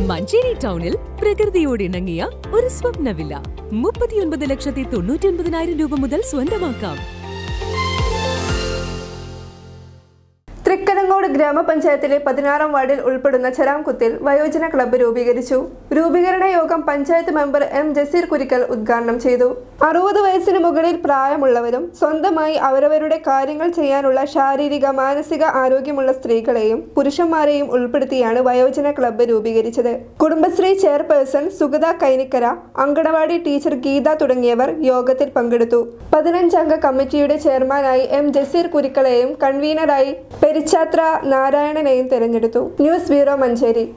മഞ്ചേരി ടൗണിൽ പ്രകൃതിയോട് ഇണങ്ങിയ ഒരു സ്വപ്ന വില്ല മുപ്പത്തിയൊൻപത് ലക്ഷത്തി തൊണ്ണൂറ്റി ഒൻപതിനായിരം രൂപ മുതൽ സ്വന്തമാക്കാം. തൃക്കരങ്ങോട് ഗ്രാമപഞ്ചായത്തിലെ പതിനാറാം വാർഡിൽ ഉൾപ്പെടുന്ന ചരാംകുത്തിൽ വയോജന ക്ലബ്ബ് രൂപീകരിച്ചു. രൂപീകരണ യോഗം പഞ്ചായത്ത് മെമ്പർ എം ജസീർ കുരിക്കൽ ഉദ്ഘാടനം ചെയ്തു. അറുപത് വയസ്സിന് മുകളിൽ പ്രായമുള്ളവരും സ്വന്തമായി അവരവരുടെ കാര്യങ്ങൾ ചെയ്യാനുള്ള ശാരീരിക മാനസിക ആരോഗ്യമുള്ള സ്ത്രീകളെയും പുരുഷന്മാരെയും ഉൾപ്പെടുത്തിയാണ് വയോജന ക്ലബ്ബ് രൂപീകരിച്ചത്. കുടുംബശ്രീ ചെയർപേഴ്സൺ സുഗത കൈനിക്കര അങ്കണവാടി ടീച്ചർ ഗീത തുടങ്ങിയവർ യോഗത്തിൽ പങ്കെടുത്തു. പതിനഞ്ചംഗ കമ്മിറ്റിയുടെ ചെയർമാനായി എം ജസീർ കുരിക്കളെയും കൺവീനറായി നാരായണനെയും തിരഞ്ഞെടുത്തു. News bureau Manjeri.